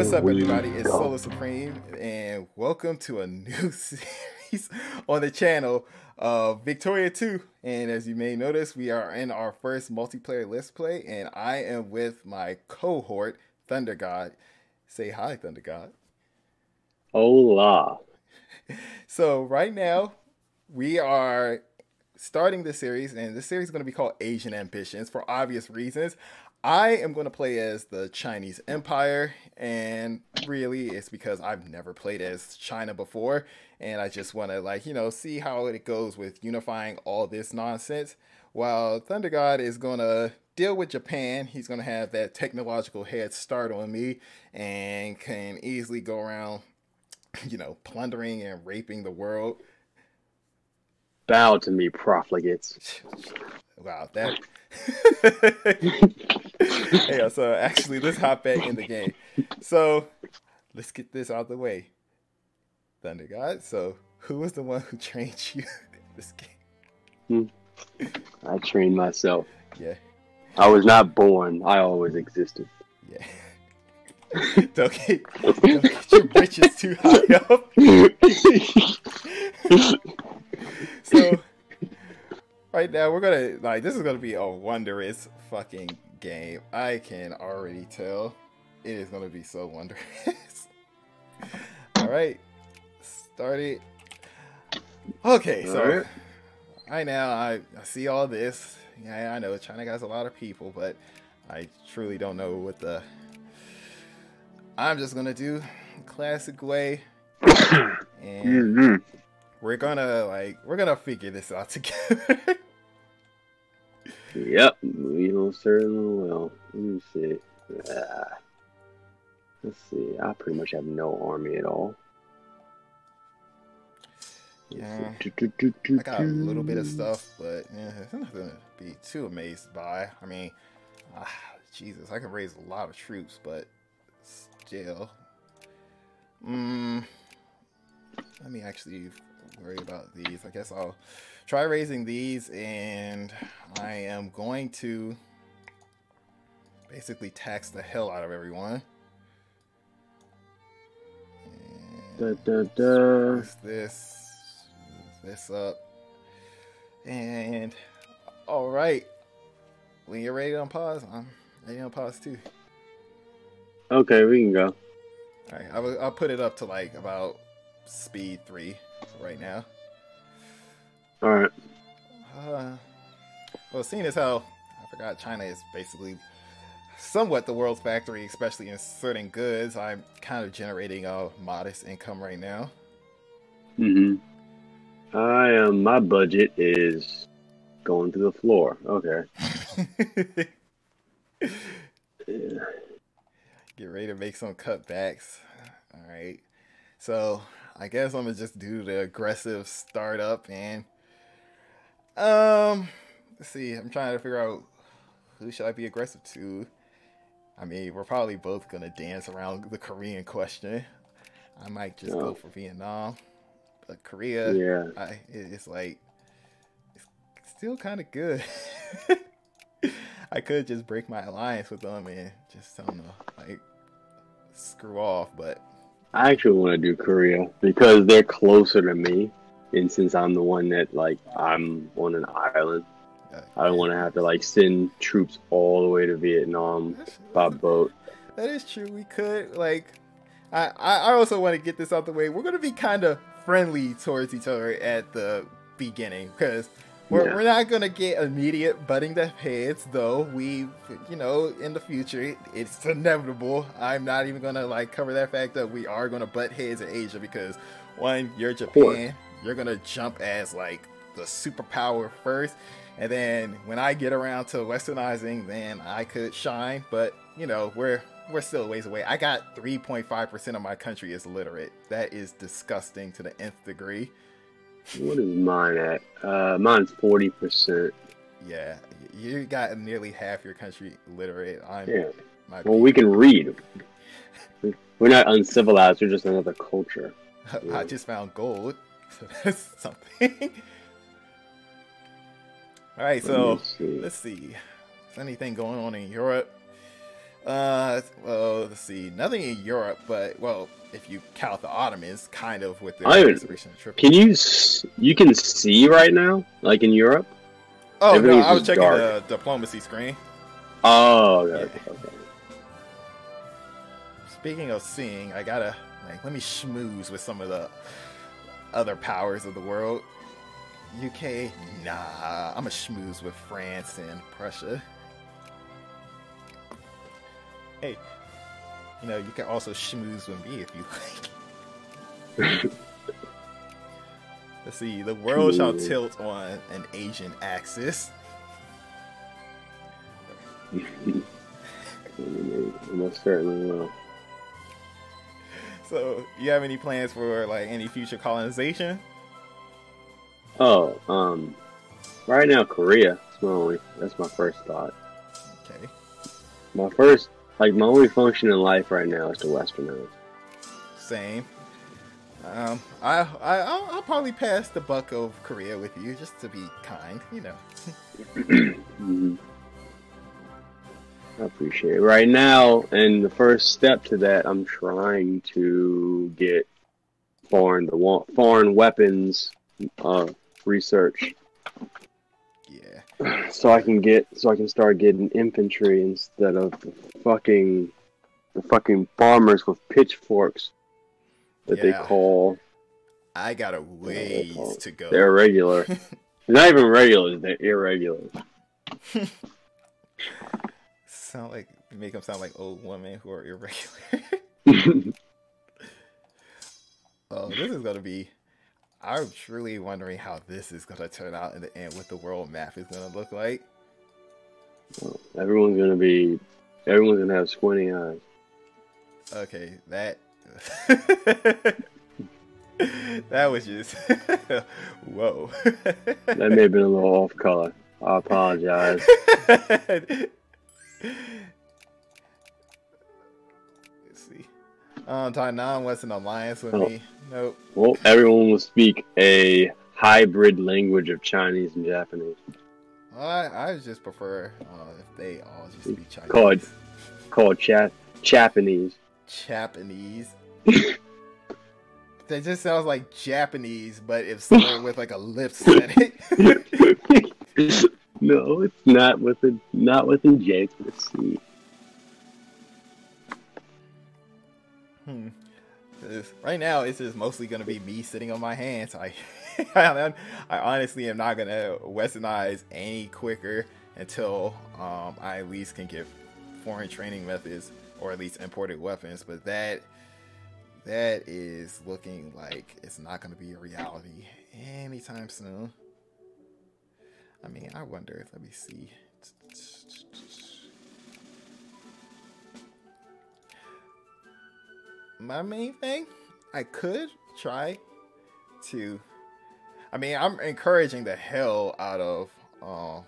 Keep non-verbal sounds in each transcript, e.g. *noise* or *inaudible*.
what's up, everybody? It's Solo Supreme, and welcome to a new *laughs* series on the channel of Victoria 2. And as you may notice, we are in our first multiplayer Let's Play, and I am with my cohort, Thunder God. Say hi, Thunder God. Hola. *laughs* So, right now, we are starting the series, and this series is going to be called Asian Ambitions for obvious reasons. I am going to play as the Chinese Empire, and really it's because I've never played as China before, and I just want to, like, you know, see how it goes with unifying all this nonsense. While Thunder God is going to deal with Japan, he's going to have that technological head start on me and can easily go around, you know, plundering and raping the world. Bow to me, profligates. Wow, that. *laughs* *laughs* yeah, so actually, let's hop back in the game. So, let's get this out of the way. Thunder God. So, who was the one who trained you in this game? Hmm. I trained myself. Yeah. I was not born. I always existed. Yeah. *laughs* don't, get, don't get your britches too high up. *laughs* so right now we're gonna like this is gonna be a wondrous fucking game. I can already tell it is gonna be so wondrous. *laughs* All right, start it. Okay, so right. right now I, I see all this. Yeah, I know China has a lot of people, but I truly don't know what the. I'm just gonna do classic way, *coughs* and mm-hmm. we're gonna like we're gonna figure this out *laughs* together. Yep, certainly will. Let me see. Ah. Let's see. I pretty much have no army at all. Yeah, I got a little bit of stuff, but yeah, it's nothing to be too amazed by. I mean, ah, Jesus, I can raise a lot of troops, but still. Mm, let me actually worry about these. I guess I'll try raising these and I am going to basically tax the hell out of everyone. Da, da, da. This, this, this up. And all right, when you're ready on pause, I'm ready on pause too. Okay, we can go. All right, I'll, I'll put it up to like about speed three right now. All right. Uh, well, seeing as how I forgot China is basically somewhat the world's factory, especially in certain goods, I'm kind of generating a modest income right now. Mm-hmm. I am. My budget is going to the floor. Okay. *laughs* yeah. Get ready to make some cutbacks. All right. So I guess I'm gonna just do the aggressive startup and um, let's see. I'm trying to figure out who should I be aggressive to. I mean, we're probably both gonna dance around the Korean question. I might just oh. go for Vietnam, but Korea, yeah, I, it's like it's still kind of good. *laughs* I could just break my alliance with them and just tell them to like screw off, but I actually want to do Korea because they're closer to me and since I'm the one that like I'm on an island, I don't want to have to like send troops all the way to Vietnam by boat. That is true. We could like, I I also want to get this out the way. We're gonna be kind of friendly towards each other at the beginning because we're, yeah. we're not gonna get immediate butting the heads though we you know in the future it's inevitable i'm not even gonna like cover that fact that we are gonna butt heads in asia because one you're japan you're gonna jump as like the superpower first, and then when I get around to westernizing, then I could shine. But you know, we're we're still a ways away. I got 3.5% of my country is literate. That is disgusting to the nth degree. What is mine at? Uh, mine's 40%. Yeah, you got nearly half your country literate. I'm, yeah. Well, people. we can read. We're not uncivilized. We're just another culture. *laughs* I just found gold. *laughs* So that's something. All right, so let's see. Is anything going on in Europe? Uh, well, let's see. Nothing in Europe, but well, if you count the Ottomans, kind of with the reservation trip. Can you you can see right now, like in Europe? Oh no, I was checking dark. the diplomacy screen. Oh, okay, yeah. okay. Speaking of seeing, I gotta like let me schmooze with some of the other powers of the world. UK, nah, I'm a schmooze with France and Prussia. Hey, you know, you can also schmooze with me if you like. *laughs* Let's see, the world shall tilt on an Asian axis. Most certainly will. So, you have any plans for like any future colonization? Oh, um, right now Korea. That's my only. That's my first thought. Okay. My first like my only function in life right now is to westernize. Same. Um, I I I'll, I'll, probably pass the buck of Korea with you just to be kind, you know. *clears throat* mm-hmm. I appreciate it. Right now, and the first step to that, I'm trying to get foreign the foreign weapons uh, research Yeah. *sighs* so I can get so I can start getting infantry instead of the fucking the fucking farmers with pitchforks that yeah. they call. I got a ways to go. They're regular. *laughs* they're not even regular. They're irregular. *laughs* sound like make them sound like old women who are irregular. *laughs* oh, this is gonna be I'm truly wondering how this is going to turn out in the end, what the world map is going to look like. Well, everyone's going to be, everyone's going to have squinty eyes. Okay, that. *laughs* that was just. *laughs* Whoa. that may have been a little off color. I apologize. *laughs* Um, Tainan was an alliance with oh. me. Nope. Well, everyone will speak a hybrid language of Chinese and Japanese. I I just prefer uh, if they all just speak Chinese. Called called Chap Japanese. Japanese. *laughs* that just sounds like Japanese, but if someone with like a lip said it. *laughs* no, it's not with a not with a J. Let's Hmm right now it's just mostly gonna be me sitting on my hands. *laughs* I, I, honestly am not gonna westernize any quicker until um, I at least can get foreign training methods or at least imported weapons. But that that is looking like it's not gonna be a reality anytime soon. I mean, I wonder. Let me see. My main thing, I could try to. I mean, I'm encouraging the hell out of uh,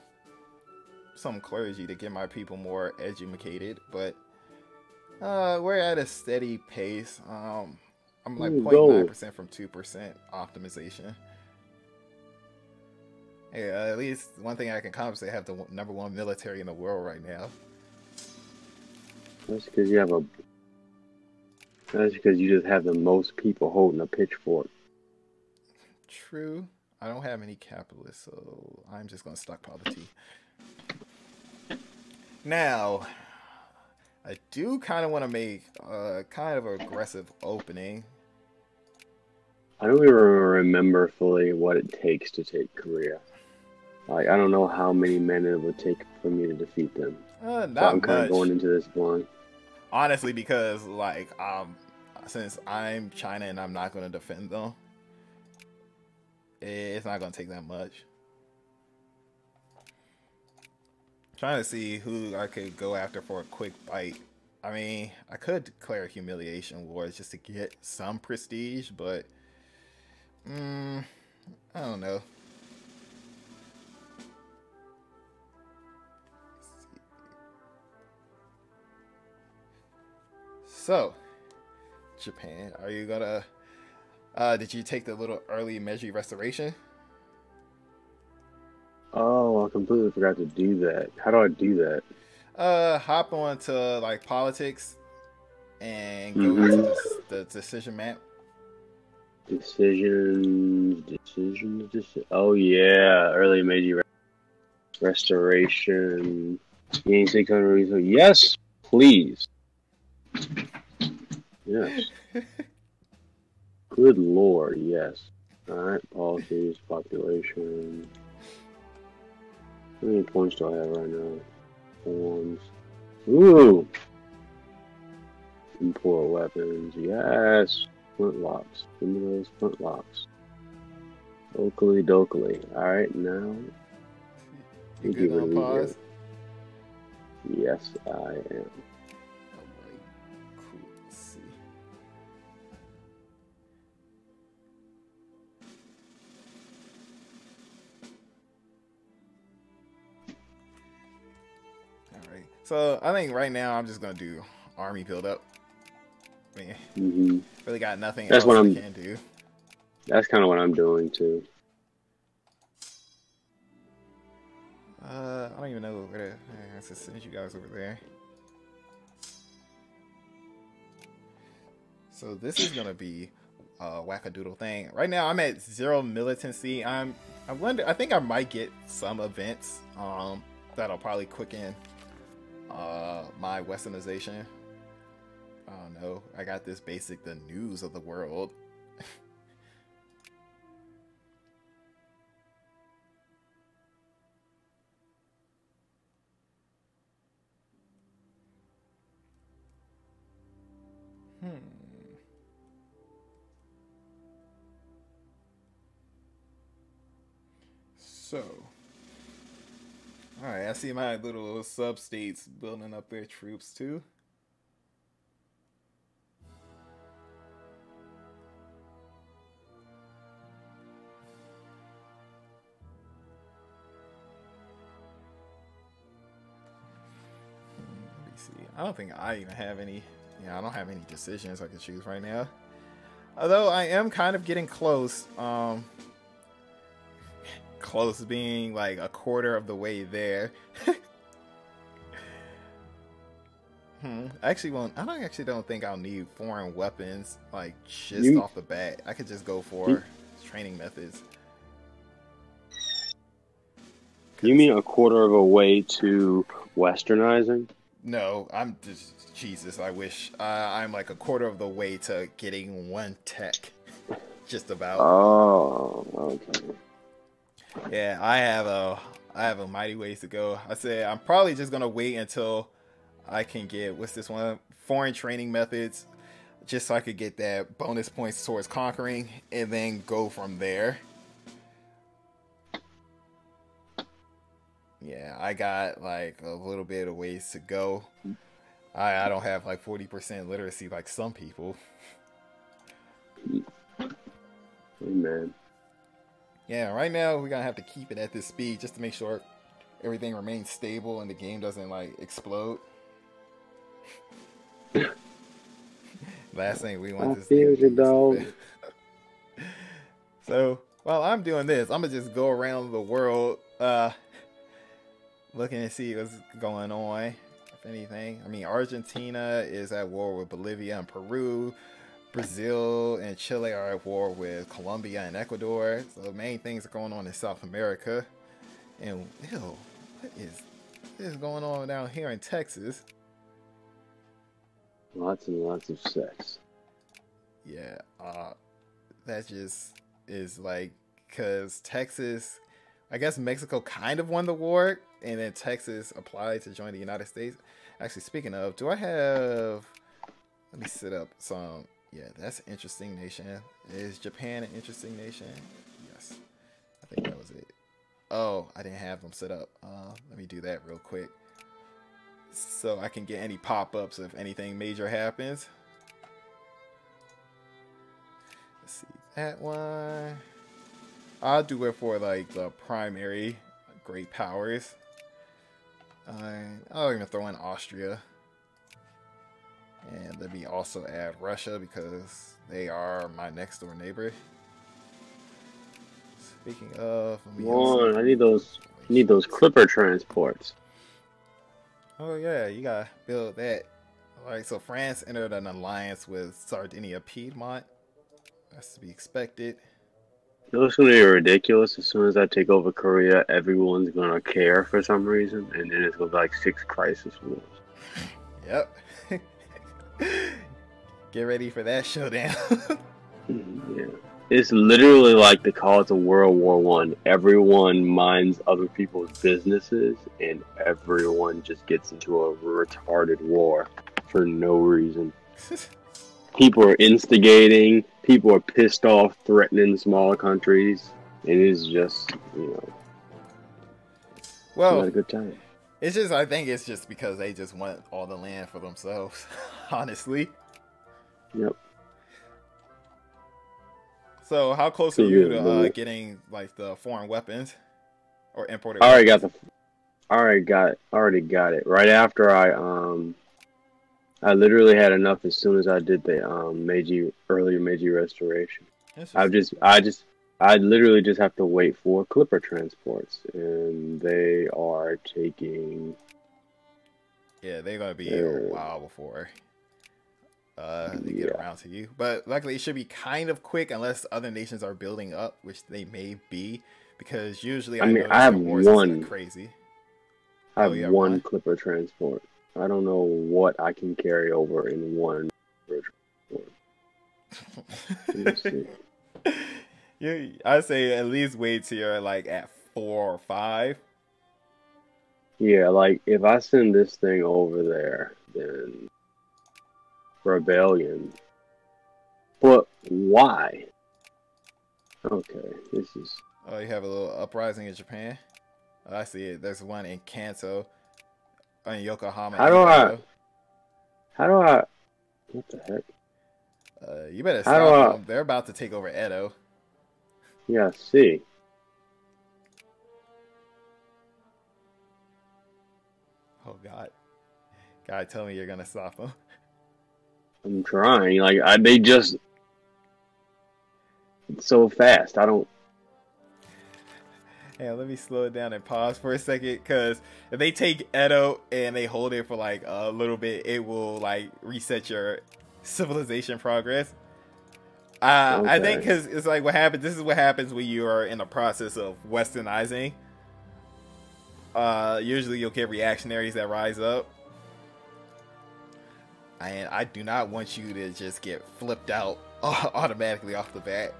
some clergy to get my people more educated, but uh, we're at a steady pace. Um, I'm like 0.9% from 2% optimization. Yeah, at least one thing I can compensate, I have the number one military in the world right now. That's because you have a that's because you just have the most people holding a pitchfork. True. I don't have any capitalists, so I'm just going to stockpile the tea. Now, I do kind of want to make a kind of an aggressive opening. I don't even remember fully what it takes to take Korea. Like, I don't know how many men it would take for me to defeat them. Uh, not so I'm kind of going into this blind honestly because like um since I'm China and I'm not going to defend them, it's not going to take that much. trying to see who I could go after for a quick bite. I mean, I could declare humiliation wars just to get some prestige, but mm, I don't know. So, Japan. Are you gonna? Uh, did you take the little early Meiji restoration? Oh, I completely forgot to do that. How do I do that? uh hop on to like politics and go mm-hmm. to the, the, decision map. Decisions, decisions, decisions. Oh yeah, early Meiji restoration. Six hundred. Yes, please. Yes. Good lord, yes. Alright, policies, population. How many points do I have right now? Forms. Ooh! Import weapons, yes! Flintlocks. Give me those flintlocks. Oakley dokley. Alright, now. You good on pause? Yes, I am. So I think right now I'm just gonna do army build up. I mean, mm-hmm. really got nothing that's what I'm, can do. That's kind of what I'm doing too. Uh, I don't even know where to. I to send you guys over there. So this is gonna be a wackadoodle thing. Right now I'm at zero militancy. I'm I wonder I think I might get some events um that'll probably quicken uh, my westernization. Don't know. I got this basic the news of the world. hmm. So Alright, I see my little sub-states building up their troops too. Let me see. I don't think I even have any, yeah, I don't have any decisions I can choose right now. Although I am kind of getting close. Um, close being like a quarter of the way there. *laughs* hmm. I actually won't. I don't actually don't think I'll need foreign weapons like just you, off the bat. I could just go for you, training methods. You mean a quarter of a way to westernizing? No, I'm just Jesus. I wish uh, I'm like a quarter of the way to getting one tech. *laughs* just about. Oh, okay. Yeah, I have a I have a mighty ways to go. I said I'm probably just gonna wait until I can get what's this one foreign training methods, just so I could get that bonus points towards conquering, and then go from there. Yeah, I got like a little bit of ways to go. I I don't have like 40% literacy like some people. Amen. Yeah, right now we're gonna have to keep it at this speed just to make sure everything remains stable and the game doesn't like explode. *laughs* Last thing we want I this feel you, dog. *laughs* so while I'm doing this, I'm gonna just go around the world, uh, looking to see what's going on. If anything, I mean, Argentina is at war with Bolivia and Peru. Brazil and Chile are at war with Colombia and Ecuador. So the main things are going on in South America. And ew, what is what is going on down here in Texas? Lots and lots of sex. Yeah, uh, that just is like because Texas, I guess Mexico kind of won the war, and then Texas applied to join the United States. Actually, speaking of, do I have? Let me set up some yeah, that's interesting nation. Is Japan an interesting nation? Yes. I think that was it. Oh, I didn't have them set up. Uh, let me do that real quick. So I can get any pop-ups if anything major happens. Let's see. That one. I'll do it for like the primary great powers. Uh, I'll even throw in Austria. And let me also add Russia because they are my next door neighbor. Speaking of, One, I need those. I need those Clipper transports. Oh yeah, you gotta build that. Alright, so France entered an alliance with Sardinia Piedmont. That's to be expected. You know, it's gonna be ridiculous. As soon as I take over Korea, everyone's gonna care for some reason, and then it's gonna be like six crisis wars. *laughs* Yep. *laughs* Get ready for that showdown. *laughs* yeah. It's literally like the call to World War One. Everyone minds other people's businesses, and everyone just gets into a retarded war for no reason. *laughs* people are instigating. People are pissed off, threatening smaller countries. It is just, you know, well, not a good time. It's just, I think it's just because they just want all the land for themselves. Honestly. Yep. So how close are you to uh, getting like the foreign weapons or imported? I already got the. Already got. Already got it. Right after I um. I literally had enough as soon as I did the um Meiji earlier Meiji restoration. I just I just I literally just have to wait for clipper transports, and they are taking. Yeah, they're gonna be uh, a while before uh, they get yeah. around to you. But luckily, it should be kind of quick unless other nations are building up, which they may be, because usually I, I mean I have one crazy. I have oh, one, one Clipper transport. I don't know what I can carry over in one transport. *laughs* yeah, I say at least wait till you're like at four or five. Yeah, like if I send this thing over there, then rebellion. But why? Okay, this is. Oh, you have a little uprising in Japan. Oh, I see it. There's one in Kanto, in Yokohama. How do I? How do I? What the heck? Uh, you better stop them. They're about to take over Edo. Yeah, see. Oh God, God, tell me you're gonna stop them. I'm trying. Like I, they just it's so fast. I don't. Hey, let me slow it down and pause for a second, because if they take Edo and they hold it for like a little bit, it will like reset your civilization progress. Uh, okay. I think because it's like what happens. This is what happens when you are in the process of westernizing. Uh, usually you'll get reactionaries that rise up and I do not want you to just get flipped out *laughs* automatically off the bat.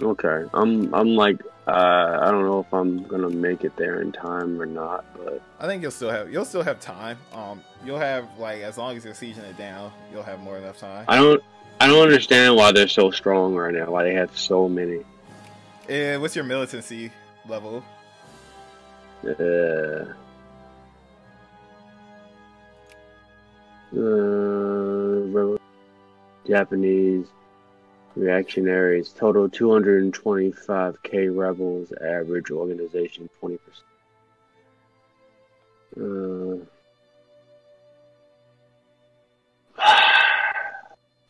Okay, I'm I'm like uh, I don't know if I'm gonna make it there in time or not, but I think you'll still have you'll still have time. Um, you'll have like as long as you're sieging it down, you'll have more enough time. I don't I don't understand why they're so strong right now. Why they have so many. Yeah, what's your militancy level? Uh, uh, Japanese reactionaries total 225k rebels average organization 20% uh,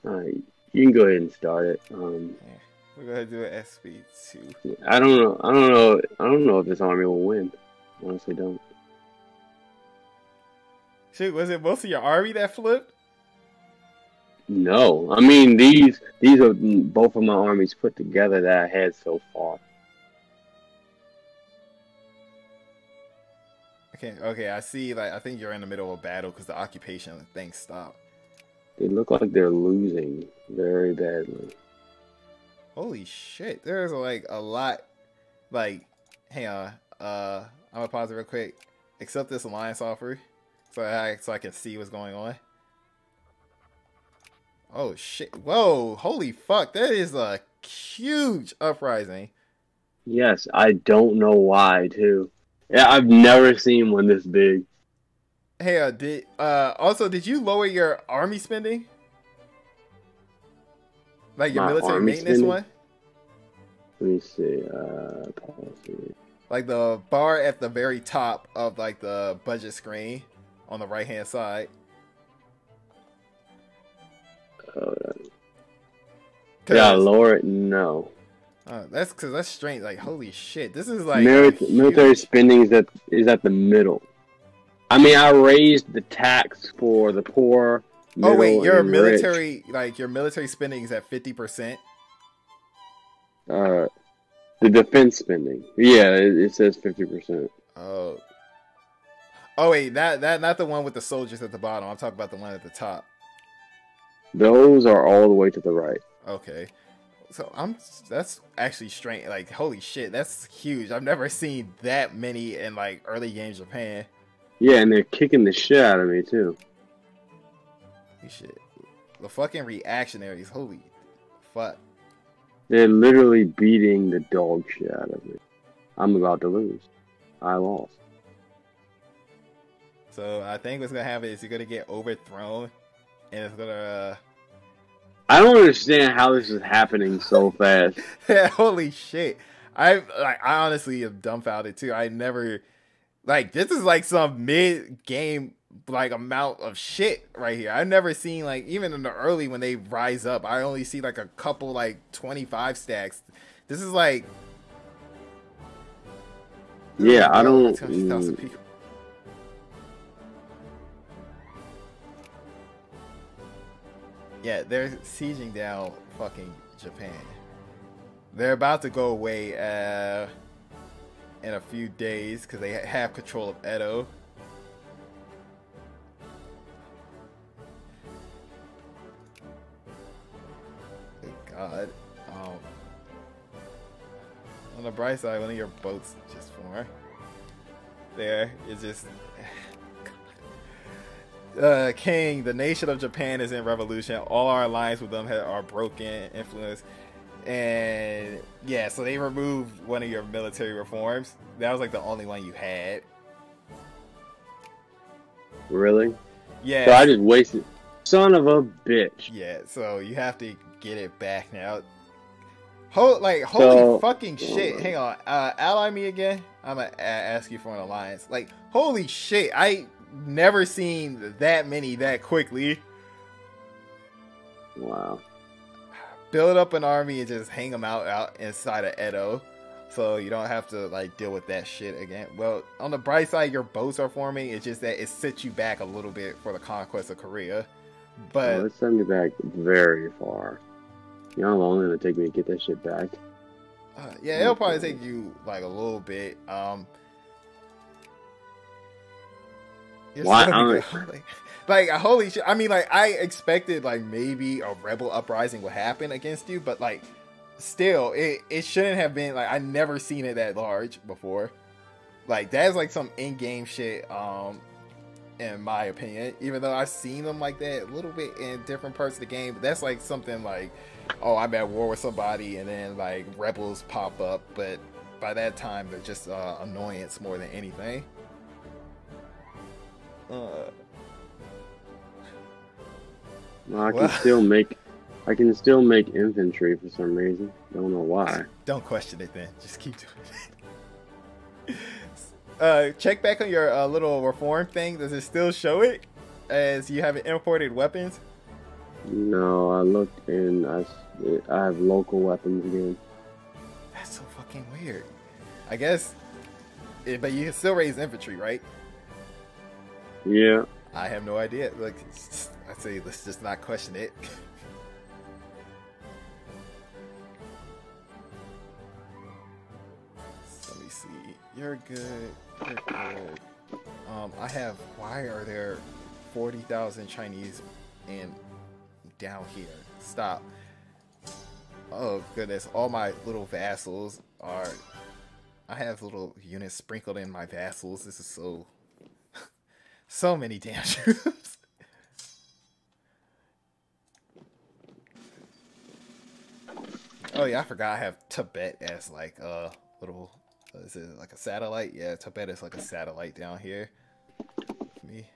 Alright, you can go ahead and start it. Um, yeah, we're gonna do an SP two. I don't know. I don't know. I don't know if this army will win. Honestly, don't. Shit, was it most of your army that flipped? No, I mean these these are both of my armies put together that I had so far. Okay, okay, I see. Like, I think you're in the middle of a battle because the occupation thing stopped. They look like they're losing very badly. Holy shit! There's like a lot. Like, hang on. Uh, I'm gonna pause it real quick. Accept this alliance offer so I so I can see what's going on. Oh shit! Whoa! Holy fuck! That is a huge uprising. Yes, I don't know why too. Yeah, I've never seen one this big. Hey, uh, did uh also did you lower your army spending? Like your My military maintenance spending? one? Let me see. Uh, policy. Like the bar at the very top of like the budget screen on the right hand side. Uh, yeah, lower it. No. Uh, that's because that's strange. Like, holy shit, this is like military, military spending is at is at the middle. I mean, I raised the tax for the poor. Oh wait, your military, rich. like your military spending is at fifty percent. Uh, the defense spending, yeah, it, it says fifty percent. Oh, oh wait, that that not the one with the soldiers at the bottom. I'm talking about the one at the top. Those are all the way to the right. Okay. So I'm that's actually strange. Like holy shit, that's huge. I've never seen that many in like early game Japan. Yeah, and they're kicking the shit out of me too. Holy shit. The fucking reactionaries, holy fuck. They're literally beating the dog shit out of me. I'm about to lose. I lost. So I think what's gonna happen is you're gonna get overthrown, and it's gonna. Uh... I don't understand how this is happening so fast. *laughs* yeah, holy shit! I like I honestly am dumbfounded too. I never like this is like some mid game like amount of shit right here. I've never seen like even in the early when they rise up, I only see like a couple like 25 stacks. This is like Yeah, I don't mm. Yeah, they're sieging down fucking Japan. They're about to go away uh in a few days because they have control of Edo. Thank god. Um, on the bright side, one of your boats just. There, it's just. Uh, King, the nation of Japan is in revolution. All our alliance with them are broken, influence. And yeah, so they removed one of your military reforms. That was like the only one you had. Really? Yeah. So I just wasted. Son of a bitch. Yeah, so you have to get it back now. Hold, like holy so, fucking shit! Hang on, uh, ally me again. I'm gonna ask you for an alliance. Like holy shit! I never seen that many that quickly. Wow build up an army and just hang them out out inside of Edo, so you don't have to like deal with that shit again. Well, on the bright side, your boats are forming. It's just that it sets you back a little bit for the conquest of Korea. But oh, it sent me back very far. You know how long it'll take me to get that shit back? Uh, yeah, it'll probably take you like a little bit. Um, Why? *laughs* like holy shit i mean like i expected like maybe a rebel uprising would happen against you but like still it, it shouldn't have been like i never seen it that large before like that's like some in-game shit um in my opinion even though i've seen them like that a little bit in different parts of the game but that's like something like oh i'm at war with somebody and then like rebels pop up but by that time they're just uh, annoyance more than anything uh I can still make I can still make infantry for some reason. Don't know why. *laughs* Don't question it then. Just keep doing it. *laughs* uh, check back on your uh, little reform thing. Does it still show it as you have imported weapons? No, I looked and I, I have local weapons again. That's so fucking weird. I guess, it, eh, but you can still raise infantry, right? Yeah. I have no idea. Like, I say let's just not question it. Let me see. You're good. You're good. Um, I have. Why are there forty thousand Chinese in down here? Stop. Oh goodness! All my little vassals are. I have little units sprinkled in my vassals. This is so. So many damn. *laughs* Oh yeah, I forgot I have Tibet as like a little. Is it like a satellite? Yeah, Tibet is like a satellite down here. Me.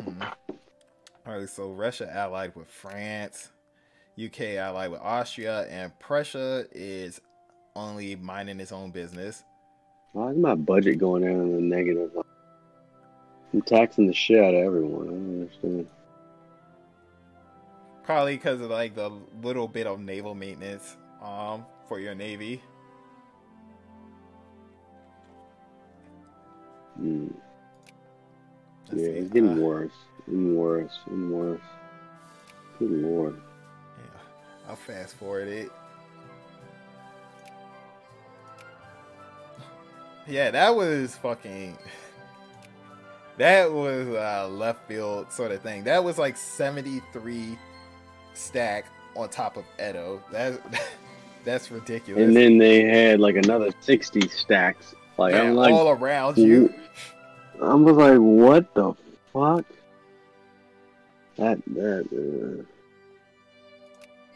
Hmm. Alright, so Russia allied with France, UK allied with Austria, and Prussia is only minding its own business. Why is my budget going down in the negative? I'm taxing the shit out of everyone. I don't understand. Probably because of like the little bit of naval maintenance um for your navy. Mm. Yeah, it's getting uh, worse. and worse. and worse. Good lord. Yeah. I'll fast forward it. Yeah, that was fucking. *laughs* That was a left field sort of thing. That was like 73 stack on top of Edo. That *laughs* that's ridiculous. And then they had like another 60 stacks. Like yeah, like all around you. I was like, what the fuck? That that uh,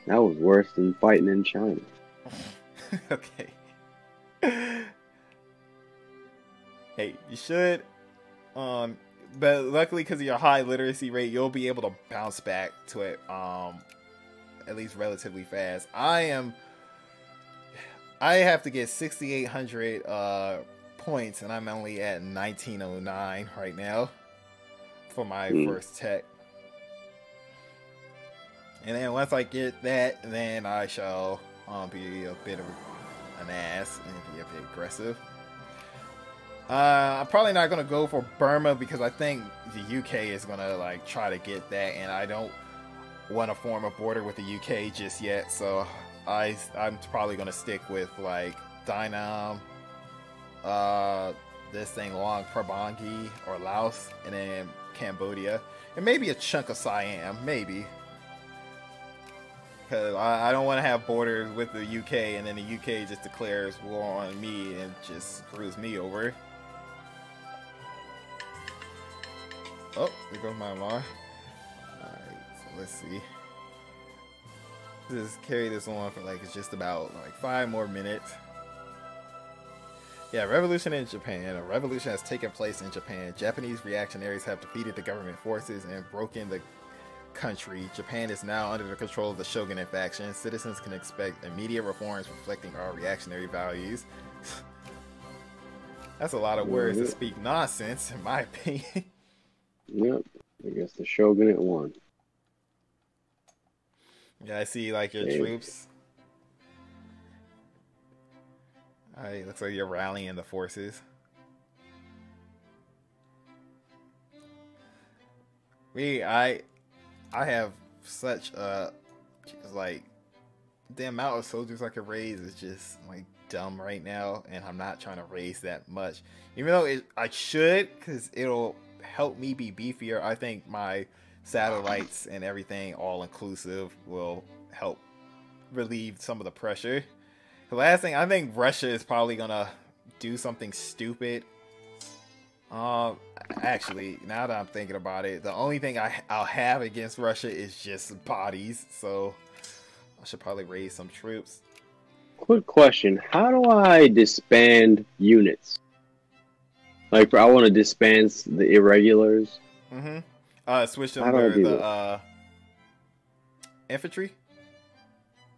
that was worse than fighting in China. *laughs* okay. Hey, you should. Um, but luckily, because of your high literacy rate, you'll be able to bounce back to it. Um, at least relatively fast. I am. I have to get 6,800 uh, points, and I'm only at 1909 right now for my mm. first tech. And then once I get that, then I shall um, be a bit of an ass and be a bit aggressive. Uh, I'm probably not gonna go for Burma because I think the UK is gonna like try to get that, and I don't want to form a border with the UK just yet. So I I'm probably gonna stick with like Dai Nam, uh, this thing Long Prabanggi or Laos, and then Cambodia, and maybe a chunk of Siam, maybe. Because I, I don't want to have borders with the UK, and then the UK just declares war on me and just screws me over. Oh, there goes my alarm. Alright, so let's see. Just carry this on for like it's just about like five more minutes. Yeah, revolution in Japan. A revolution has taken place in Japan. Japanese reactionaries have defeated the government forces and broken the country. Japan is now under the control of the shogunate faction. Citizens can expect immediate reforms reflecting our reactionary values. *laughs* That's a lot of words to mm-hmm. speak nonsense, in my *laughs* opinion. Yep. I guess the shogunate won. Yeah, I see like your troops. Alright, looks like you're rallying the forces. We, I, I have such a, like, the amount of soldiers I could raise is just like dumb right now, and I'm not trying to raise that much. Even though it, I should, because it'll help me be beefier. I think my satellites and everything, all inclusive, will help relieve some of the pressure. The last thing, I think Russia is probably gonna do something stupid. Um, actually, now that I'm thinking about it, the only thing I, I'll have against Russia is just bodies. So I should probably raise some troops. Quick question: How do I disband units? Like, I want to disband the irregulars. Mm-hmm. Uh, switch them where the uh, infantry.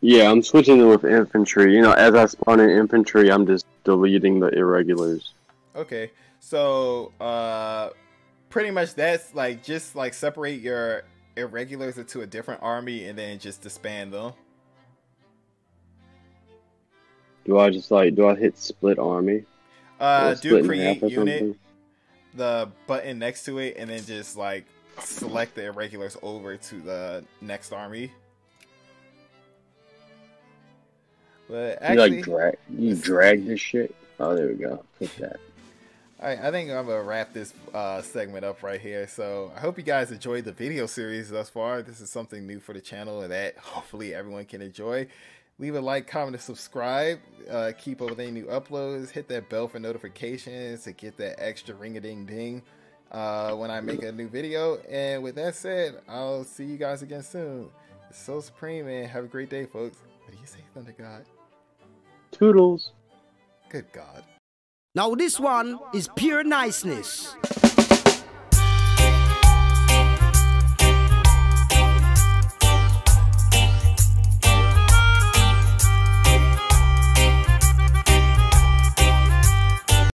Yeah, I'm switching them with infantry. You know, as I spawn in infantry, I'm just deleting the irregulars. Okay, so uh, pretty much that's like just like separate your irregulars into a different army and then just disband them. Do I just like do I hit split army? Uh, do create unit, the button next to it, and then just like select the irregulars over to the next army. But actually, you like drag you drag this shit. Oh, there we go. Put that. All right, I think I'm gonna wrap this uh, segment up right here. So I hope you guys enjoyed the video series thus far. This is something new for the channel and that hopefully everyone can enjoy. Leave a like, comment, and subscribe. Uh, keep up with any new uploads. Hit that bell for notifications to get that extra ring a ding ding uh, when I make a new video. And with that said, I'll see you guys again soon. It's so supreme, and have a great day, folks. What do you say, Thunder God? Toodles. Good God. Now this one is pure niceness.